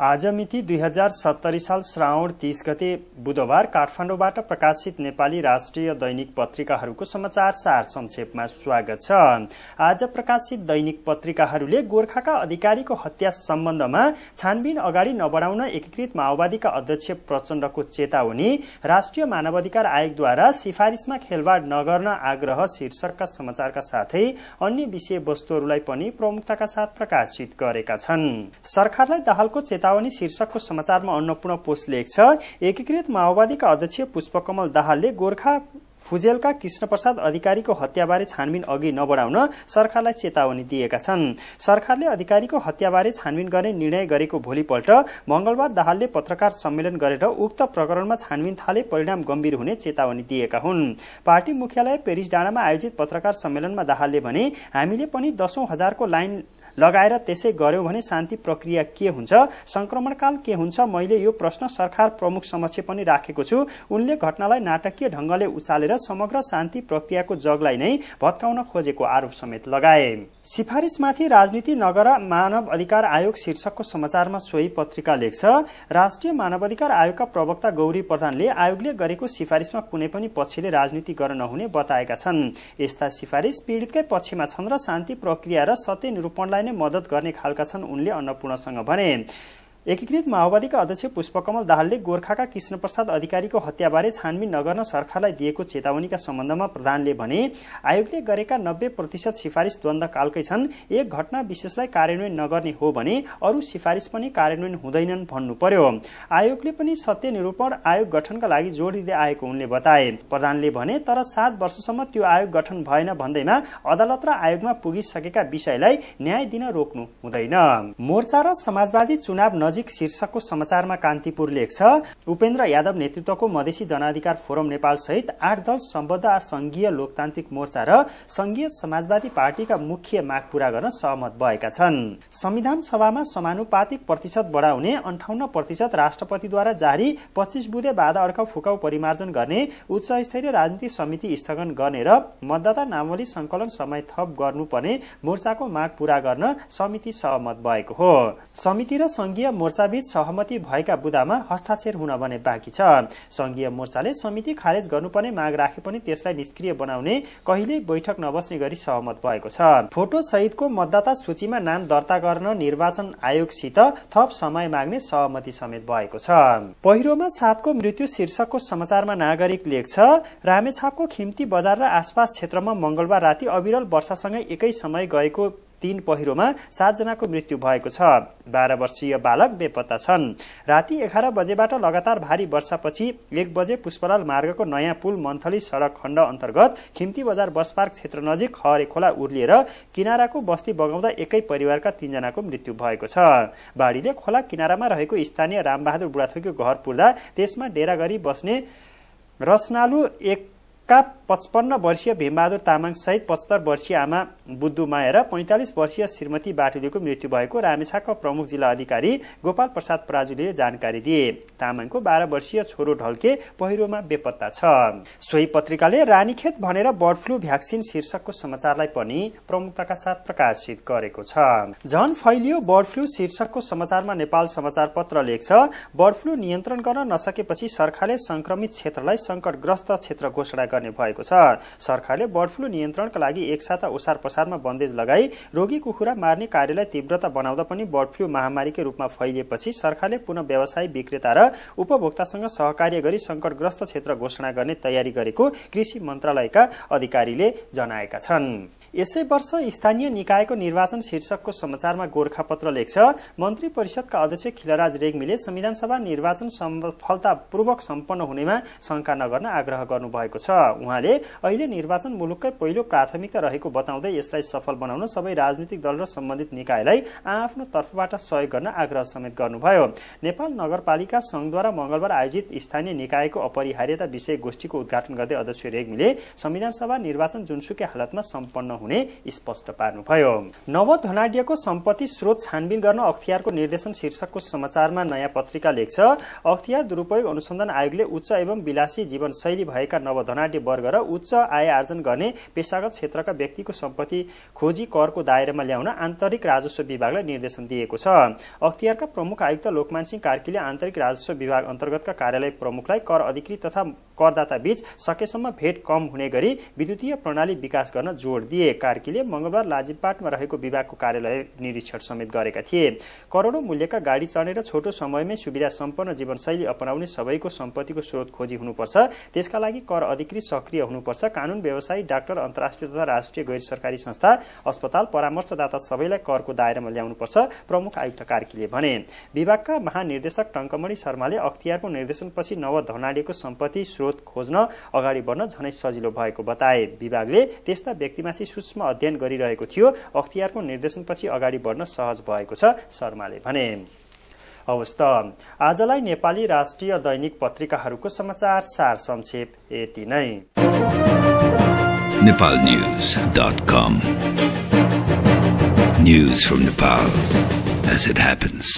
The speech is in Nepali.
आज मिति दुई हजार सत्तरी साल श्रावण तीस गते बुधबार काठमाडौँबाट प्रकाशित नेपाली राष्ट्रिय दैनिक पत्रिकाहरूको समाचार सार संक्षेपमा स्वागत छ। आज प्रकाशित दैनिक पत्रिकाहरूले गोर्खाका अधिकारीको हत्या सम्बन्धमा छानबिन अगाडि नबढाउन एकीकृत माओवादीका अध्यक्ष प्रचण्डको चेतावनी राष्ट्रिय मानवाधिकार आयोगद्वारा सिफारिसमा खेलवाड नगर्न आग्रह शीर्षकका समाचारका साथै अन्य विषय वस्तुहरूलाई पनि प्रमुखताका साथ प्रकाशित गरेका छन्। सरकारलाई दाहालको चेता चेतावनी शीर्षकको समाचारमा अन्नपूर्ण पोस्ट लेख्छ एकीकृत माओवादीका अध्यक्ष पुष्पकमल दाहालले गोर्खा फुजेलका कृष्ण प्रसाद अधिकारीको हत्याबारे छानबिन अघि नबढाउन सरकारलाई चेतावनी दिएका छन्। सरकारले अधिकारीको हत्याबारे छानबिन गर्ने निर्णय गरेको भोलिपल्ट मंगलबार दाहालले पत्रकार सम्मेलन गरेर उक्त प्रकरणमा छानबिन थाले परिणाम गम्भीर हुने चेतावनी दिएका हुन्। पार्टी मुख्यालय पेरिस डाँडामा आयोजित पत्रकार सम्मेलनमा दाहालले भने हामीले पनि दशौं हजारको लाइन लगाएर त्यसै गर्यो भने शान्ति प्रक्रिया के हुन्छ? संक्रमणकाल के हुन्छ? मैले यो प्रश्न सरकार प्रमुख समक्ष पनि राखेको छु। उनले घटनालाई नाटकीय ढंगले उचालेर समग्र शान्ति प्रक्रियाको जगलाई नै भत्काउन खोजेको आरोप समेत लगाए। सिफारिसमाथि राजनीति नगर मानव अधिकार आयोग शीर्षकको समाचारमा सोही पत्रिका लेख्छ राष्ट्रिय मानवाधिकार आयोगका प्रवक्ता गौरी प्रधानले आयोगले गरेको सिफारिसमा कुनै पनि पक्षले राजनीति गर्न नहुने बताएका छन्। यस्ता सिफारिस पीड़ितकै पक्षमा छन् र शान्ति प्रक्रिया र सत्य निरूपणलाई नै मदत गर्ने खालका छन् उनले अन्नपूर्णसँग भने। एकीकृत माओवादीका अध्यक्ष पुष्पकमल दाहालले गोर्खाका कृष्ण प्रसाद अधिकारीको हत्याबारे छानबिन नगर्न सरकारलाई दिएको चेतावनीका सम्बन्धमा प्रधानले भने आयोगले गरेका नब्बे प्रतिशत सिफारिस द्वन्दकालकै छन्। एक घटना विशेषलाई कार्यान्वयन नगर्ने हो भने अरू सिफारिस पनि कार्यान्वयन हुँदैनन् भन्नु पर्यो आयोगले पनि सत्य निरूपण आयोग गठनका लागि जोड दिँदै आएको उनले बताए। प्रधानले भने तर सात वर्षसम्म त्यो आयोग गठन भएन भन्दैमा अदालत र आयोगमा पुगिसकेका विषयलाई न्याय दिन रोक्नु हुँदैन। मोर्चा र समाजवादी चुनाव नजिक शीर्षकको समाचारमा कान्तिपुर लेख्छ उपेन्द्र यादव नेतृत्वको मधेसी जनाधिकार फोरम नेपाल सहित आठ दल सम्बद्ध संघीय लोकतान्त्रिक मोर्चा र संघीय समाजवादी पार्टीका मुख्य माग पूरा गर्न सहमत भएका छन्। संविधान सभामा समानुपातिक प्रतिशत बढाउने अन्ठाउन्न प्रतिशत राष्ट्रपतिद्वारा जारी पच्चिस बुधे बाधा अड्काउ फुकाउ परिमार्जन गर्ने उच्च स्तरीय राजनीतिक समिति स्थगन गर्ने र मतदाता नावली संकलन समय थप गर्नुपर्ने मोर्चाको माग पूरा गर्न समिति सहमत भएको हो। समिति र संघीय मोर्चाबीच सहमति भएका बुदामा हस्ताक्षर हुन भने बाँकी छ। संघीय मोर्चाले समिति खारेज गर्नुपर्ने माग राखे पनि त्यसलाई निष्क्रिय बनाउने कहिल्यै बैठक नबस्ने गरी सहमत भएको छ। फोटो सहितको मतदाता सूचीमा नाम दर्ता गर्न निर्वाचन आयोगसित थप समय माग्ने सहमति समेत भएको छ। पहिरोमा सातको मृत्यु शीर्षकको समाचारमा नागरिक लेख्छ रामेछापको खिम्ती बजार र आसपास क्षेत्रमा मंगलबार राति अविरल वर्षासँगै एकै समय गएको तीन पहिरोमा सातजनाको मृत्यु भएको छ। बाह्र वर्षीय बालक बेपत्ता छन्। राति एघार बजेबाट लगातार भारी वर्षापछि एक बजे पुष्पलाल मार्गको नयाँ पुल मन्थली सड़क खण्ड अन्तर्गत खिम्ती बजार बस पार्क क्षेत्र नजिक हरे खोला उर्लिएर किनाराको बस्ती बगाउँदा एकै परिवारका तीनजनाको मृत्यु भएको छ। बाढ़ीले खोला किनारामा रहेको स्थानीय रामबहादुर बुढाथोकीको घर पुर्दा त्यसमा डेरा गरी बस्ने रसनालु एक का पचपन्न वर्षीय भीमबहादुर तामाङ सहित पचहत्तर वर्षीय आमा बुद्धु माया र पैंतालिस वर्षीय श्रीमती बाटुलीको मृत्यु भएको रामेछाका प्रमुख जिल्ला अधिकारी गोपाल प्रसाद पराजुलीले जानकारी दिए। तामाङको बाह्र वर्षीय छोरो ढल्के पहिरोमा बेपत्ता छ। सोही पत्रिकाले रानीखेत भनेर बर्ड फ्लू भ्याक्सिन शीर्षकको समाचारलाई पनि प्रमुखताका साथ प्रकाशित गरेको छ। झन फैलियो बर्ड फ्लू शीर्षकको समाचारमा नेपाल समाचार पत्र लेख्छ बर्ड फ्लू नियन्त्रण गर्न नसकेपछि सरकारले संक्रमित क्षेत्रलाई संकटग्रस्त क्षेत्र घोषणा गर्ने भएको छ। सरकारले बर्ड फ्लू नियन्त्रणका लागि एक साता ओसार पसारमा बन्देज लगाई रोगी कुखुरा मार्ने कार्यलाई तीव्रता बनाउँदा पनि बर्ड फ्लू महामारीकै रूपमा फैलिएपछि सरकारले पुनः व्यवसायी विक्रेता र उपभोक्तासँग सहकार्य गरी संकटग्रस्त क्षेत्र घोषणा गर्ने तयारी गरेको कृषि मन्त्रालयका अधिकारीले जनाएका छन्। यसै वर्ष स्थानीय निकायको निर्वाचन शीर्षकको समाचारमा गोर्खापत्र लेख्छ मन्त्री परिषदका अध्यक्ष खिलराज रेग्मीले संविधान सभा निर्वाचन सफलतापूर्वक सम्पन्न हुनेमा शंका नगर्न आग्रह गर्नुभएको छ। अहिले निर्वाचन मुलुककै पहिलो प्राथमिकता रहेको बताउँदै यसलाई सफल बनाउन सबै राजनीतिक दल र सम्बन्धित निकायलाई आफ्नो तर्फबाट सहयोग गर्न आग्रह समेत गर्नुभयो। नेपाल नगरपालिका संघद्वारा मंगलबार आयोजित स्थानीय निकायको अपरिहार्यता विषय गोष्ठीको उद्घाटन गर्दै अध्यक्ष रेग्मीले संविधान सभा निर्वाचन जुनसुकै हालतमा सम्पन्न हुने स्पष्ट पार्नुभयो। नव धनाड्यको सम्पत्ति स्रोत छानबिन गर्न अख्तियारको निर्देशन शीर्षकको समाचारमा नयाँ पत्रिका लेख्छ अख्तियार दुरूपयोग अनुसन्धान आयोगले उच्च एवं विलासी जीवनशैली भएका नवधनाड्य वर्ग र उच्च आय आर्जन गर्ने पेसागत क्षेत्रका व्यक्तिको सम्पत्ति खोजी करको दायरामा ल्याउन आन्तरिक राजस्व विभागलाई निर्देशन दिएको छ। अख्तियारका प्रमुख आयुक्त लोकमान सिंह कार्कीले आन्तरिक राजस्व विभाग अन्तर्गतका कार्यालय प्रमुखलाई कर अधिकृत तथा करदाता बीच सकेसम्म भेट कम हुने गरी विद्युतीय प्रणाली विकास गर्न जोड़ दिए। कार्कीले मंगलबार लाजिमपाटमा रहेको विभागको कार्यालय निरीक्षण समेत गरेका थिए। करोड़ौं मूल्यका गाड़ी चढ्ने र छोटो समयमै सुविधा सम्पन्न जीवनशैली अपनाउने सबैको सम्पत्तिको स्रोत खोजी हुनुपर्छ। त्यसका लागि कर अधिकृत सक्रिय हुनुपर्छ। कानून व्यवसायी डाक्टर अन्तर्राष्ट्रिय तथा राष्ट्रिय गैर सरकारी संस्था अस्पताल परामर्शदाता सबैलाई करको दायरामा ल्याउनुपर्छ प्रमुख आयुक्त कार्कीले भने। विभागका महानिर्देशक टंकमणि शर्माले अख्तियारको निर्देशनपछि नव सम्पत्ति स्रोत खोज्न अगाडि बढ्न झनै सजिलो भएको बताए। विभागले त्यस्ता व्यक्तिमाथि सूक्ष्म अध्ययन गरिरहेको थियो। अख्तियारको निर्देशनपछि अगाडि बढ्न सहज भएको छ शर्माले भने। हवस् आजलाई नेपाली राष्ट्रिय दैनिक पत्रिकाहरूको समाचार सार संक्षेप यति नै। nepalnews.com News from Nepal as it happens.